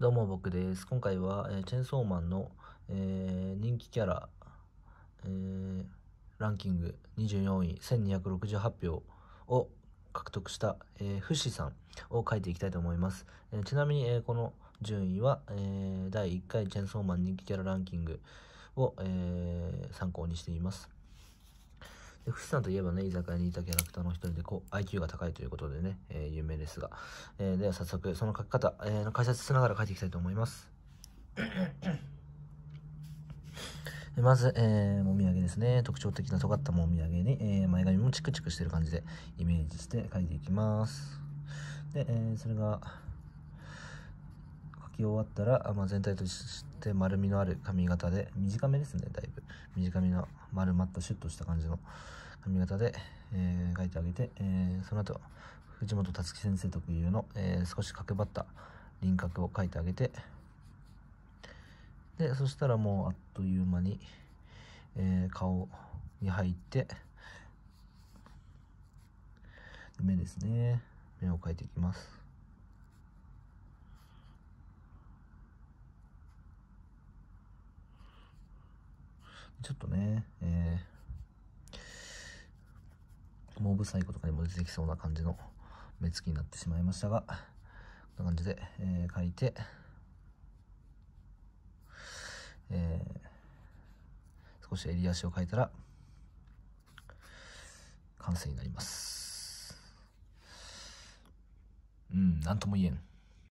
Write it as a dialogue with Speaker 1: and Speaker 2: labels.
Speaker 1: どうも僕です。今回は、えーチェンソーマンの、えー人気キャラ、えーランキング24位1268票を獲得した、えーフシさんを書いていきたいと思います。えーちなみに、えーこの順位は、えー第1回チェンソーマン人気キャラランキングを、えー参考にしています。で、フシさんといえばね、居酒屋にいたキャラクターの一人で、こう、IQ が高いということでね、えー有名ですが。えーでは早速、その書き方、えーの解説しながら書いていきたいと思います。まず、えーもみあげですね。特徴的な尖ったもみあげに、えー前髪もチクチクしてる感じでイメージして書いていきます。で、えーそれが、き終わったら、まあ、全体として丸みのある髪型で、短めですね、だいぶ。短めの丸まったシュッとした感じの髪型で、えー書いてあげて、えーその後、藤本達樹先生特有の、えー少し角張った輪郭を書いてあげて、で、そしたらもうあっという間に、えー顔に入って、目ですね。目を描いていきます。ちょっとね、えー、モブサイコとかにも出てきそうな感じの目つきになってしまいましたが、こんな感じで、えー描いて、えー少し襟足を描いたら、完成になります。うん、なんとも言えん。